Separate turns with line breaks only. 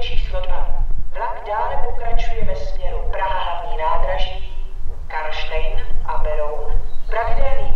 číslo 2. Vlak dále pokračuje ve
směru Praha hlavní nádraží, Karštejn a Beroun, pravidelný